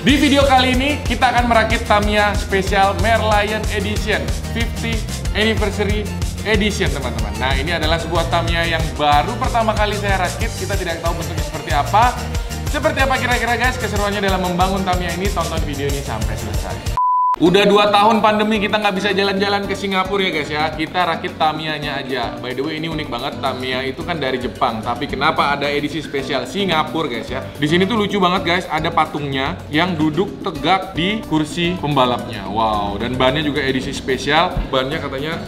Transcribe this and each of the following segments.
Di video kali ini kita akan merakit Tamiya Special Merlion Edition 50 Anniversary Edition teman-teman. Nah ini adalah sebuah Tamiya yang baru pertama kali saya rakit. Kita tidak tahu bentuknya seperti apa. Seperti apa kira-kira guys keseruannya dalam membangun Tamiya ini? Tonton video ini sampai selesai. Udah 2 tahun pandemi kita nggak bisa jalan-jalan ke Singapura ya guys ya. Kita rakit Tamiya-nya aja. By the way ini unik banget Tamiya itu kan dari Jepang. Tapi kenapa ada edisi spesial Singapura guys ya? Di sini tuh lucu banget guys. Ada patungnya yang duduk tegak di kursi pembalapnya. Wow. Dan bannya juga edisi spesial. Bannya katanya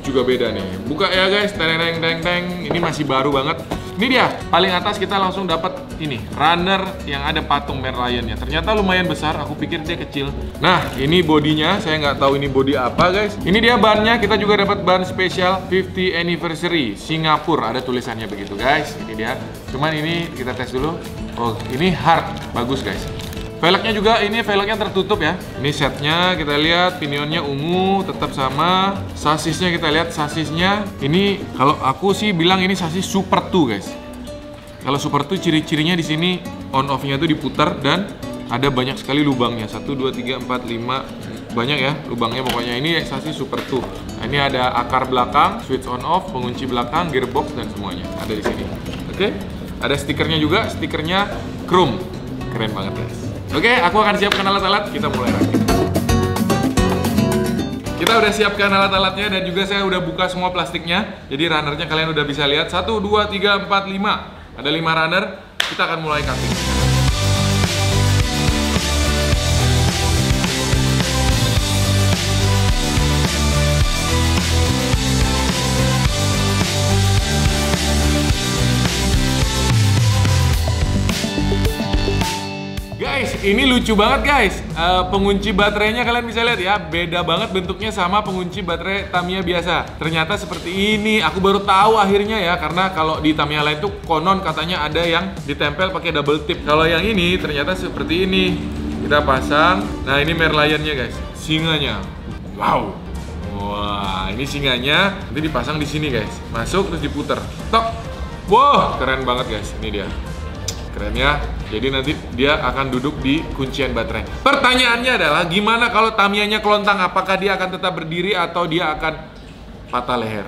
juga beda nih. Buka ya guys. Teng teng teng. Ini masih baru banget. Ini dia, paling atas kita langsung dapat ini, runner yang ada patung Merlionnya. Ternyata lumayan besar, aku pikir dia kecil. Nah, ini bodinya, saya nggak tahu ini body apa guys. Ini dia bannya, kita juga dapat ban spesial 50 anniversary Singapura. Ada tulisannya begitu guys, ini dia. Cuman ini kita tes dulu. Oh, ini hard, bagus guys. Velgnya juga ini velgnya tertutup ya. Ini setnya kita lihat pinionnya ungu tetap sama. Sasisnya kita lihat sasisnya ini kalau aku sih bilang ini sasis Super 2 guys. Kalau Super 2 ciri-cirinya di sini on off-nya tuh diputar dan ada banyak sekali lubangnya. 1 2 3 4 5 banyak ya lubangnya pokoknya ini sasis Super 2. Nah, ini ada akar belakang, switch on off, pengunci belakang, gearbox dan semuanya ada di sini. Oke. Ada stikernya juga, stikernya chrome. Keren banget guys. Oke, aku akan siapkan alat-alat, kita mulai rakit. Kita udah siapkan alat-alatnya dan juga saya udah buka semua plastiknya. Jadi runnernya kalian udah bisa lihat. 1, 2, 3, 4, 5. Ada 5 runner, kita akan mulai cutting. Ini lucu banget guys. Uh, pengunci baterainya kalian bisa lihat ya, beda banget bentuknya sama pengunci baterai Tamiya biasa. Ternyata seperti ini. Aku baru tahu akhirnya ya, karena kalau di Tamiya lain tuh konon katanya ada yang ditempel pakai double tip. Kalau yang ini ternyata seperti ini. Kita pasang. Nah ini Merlionnya guys, singanya. Wow. Wah, ini singanya. Nanti dipasang di sini guys. Masuk terus diputer. Tok. Wow, keren banget guys. Ini dia. Keren ya. Jadi nanti dia akan duduk di kuncian baterai. Pertanyaannya adalah gimana kalau Tamiya-nya kelontang? Apakah dia akan tetap berdiri atau dia akan patah leher?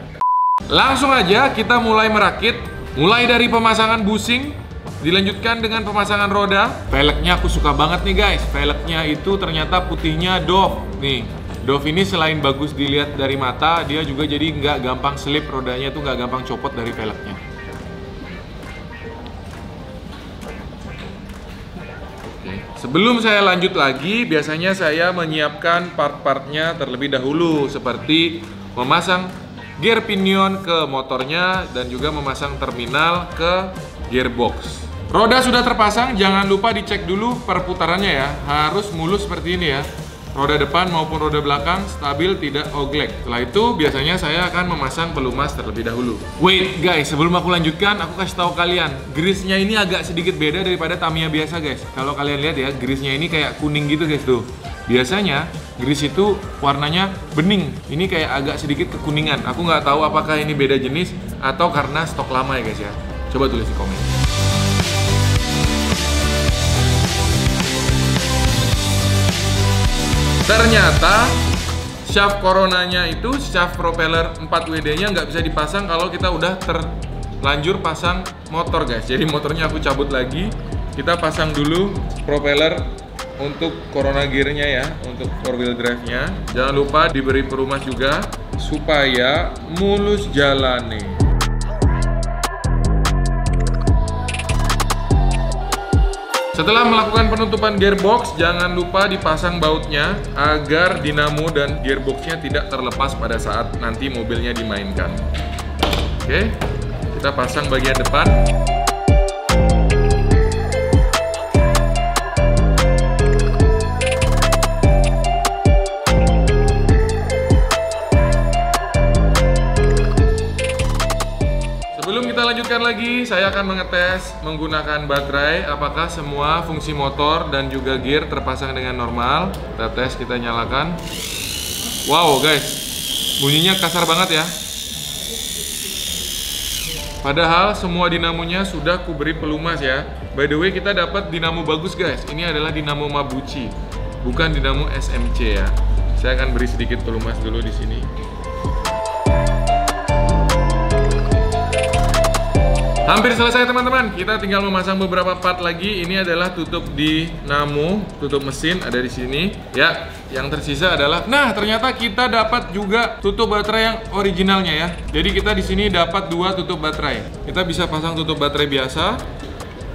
Langsung aja kita mulai merakit. Mulai dari pemasangan busing, dilanjutkan dengan pemasangan roda. Velgnya aku suka banget nih guys. Velgnya itu ternyata putihnya Dove. Nih, Dove ini selain bagus dilihat dari mata, dia juga jadi nggak gampang slip rodanya tuh nggak gampang copot dari velgnya. Sebelum saya lanjut lagi, biasanya saya menyiapkan part-partnya terlebih dahulu seperti memasang gear pinion ke motornya dan juga memasang terminal ke gearbox. Roda sudah terpasang, jangan lupa dicek dulu perputarannya ya. Harus mulus seperti ini ya. Roda depan maupun roda belakang stabil tidak oglek. Setelah itu biasanya saya akan memasang pelumas terlebih dahulu. Wait guys, sebelum aku lanjutkan, aku kasih tahu kalian, grease-nya ini agak sedikit beda daripada Tamiya biasa guys. Kalau kalian lihat ya, grease-nya ini kayak kuning gitu guys tuh. Biasanya grease itu warnanya bening. Ini kayak agak sedikit kekuningan. Aku nggak tahu apakah ini beda jenis atau karena stok lama ya guys ya. Coba tulis di komen. Ternyata shaft coronanya itu shaft propeller 4WD-nya nggak bisa dipasang kalau kita udah terlanjur pasang motor guys. Jadi motornya aku cabut lagi. Kita pasang dulu propeller untuk corona gear-nya ya, untuk four wheel drive-nya. Jangan lupa diberi perumas juga supaya mulus jalan. Setelah melakukan penutupan gearbox, jangan lupa dipasang bautnya agar dinamo dan gearboxnya tidak terlepas pada saat nanti mobilnya dimainkan. Oke, kita pasang bagian depan. Lagi, saya akan mengetes menggunakan baterai apakah semua fungsi motor dan juga gear terpasang dengan normal. Kita tes, kita nyalakan. Wow, guys. Bunyinya kasar banget ya. Padahal semua dinamonya sudah kuberi pelumas ya. By the way, kita dapat dinamo bagus guys. Ini adalah dinamo Mabuchi, bukan dinamo SMC ya. Saya akan beri sedikit pelumas dulu di sini. Hampir selesai teman-teman. Kita tinggal memasang beberapa part lagi. Ini adalah tutup di namo, tutup mesin ada di sini. Ya, yang tersisa adalah Nah, ternyata kita dapat juga tutup baterai yang originalnya ya. Jadi kita di sini dapat dua tutup baterai. Kita bisa pasang tutup baterai biasa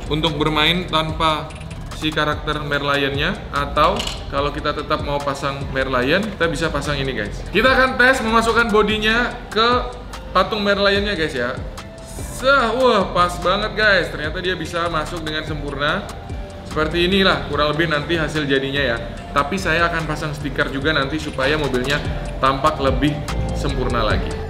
untuk bermain tanpa si karakter Merlion-nya atau kalau kita tetap mau pasang Merlion, kita bisa pasang ini guys. Kita akan tes memasukkan bodinya ke patung Merlion-nya guys ya. Sah, wah pas banget guys. Ternyata dia bisa masuk dengan sempurna. Seperti inilah kurang lebih nanti hasil jadinya ya. Tapi saya akan pasang stiker juga nanti supaya mobilnya tampak lebih sempurna lagi.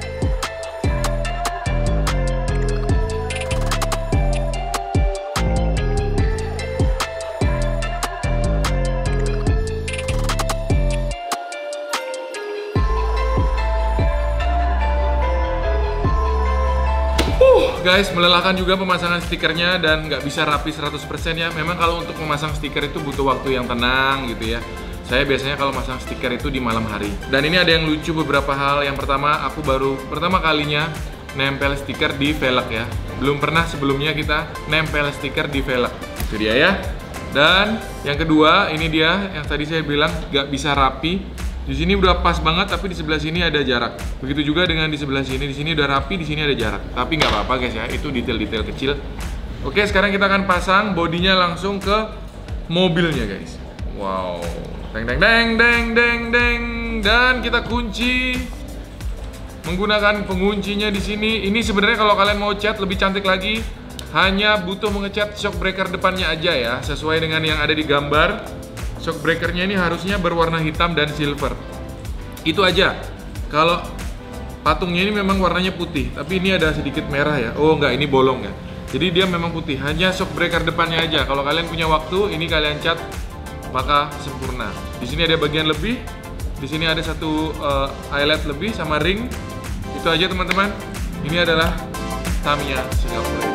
Guys, melelahkan juga pemasangan stikernya dan nggak bisa rapi 100% ya. Memang kalau untuk memasang stiker itu butuh waktu yang tenang gitu ya. Saya biasanya kalau masang stiker itu di malam hari. Dan ini ada yang lucu beberapa hal. Yang pertama, aku baru pertama kalinya nempel stiker di velg ya. Belum pernah sebelumnya kita nempel stiker di velg. Itu dia ya. Dan yang kedua, ini dia yang tadi saya bilang nggak bisa rapi di sini udah pas banget, tapi di sebelah sini ada jarak. Begitu juga dengan di sebelah sini. Di sini udah rapi, di sini ada jarak. Tapi nggak apa-apa guys ya, itu detail-detail kecil. Oke, sekarang kita akan pasang bodinya langsung ke mobilnya guys. Wow, deng deng deng deng deng deng dan kita kunci menggunakan penguncinya di sini. Ini sebenarnya kalau kalian mau cat lebih cantik lagi, hanya butuh mengecat shock breaker depannya aja ya, sesuai dengan yang ada di gambar shock breakernya ini harusnya berwarna hitam dan silver. Itu aja. Kalau patungnya ini memang warnanya putih tapi ini ada sedikit merah ya. Oh enggak ini bolong ya. Jadi dia memang putih hanya shock breaker depannya aja. Kalau kalian punya waktu ini kalian cat maka sempurna. Di sini ada bagian lebih di sini ada satu uh, eyelet lebih sama ring. Itu aja teman-teman. Ini adalah Tamiya Singapura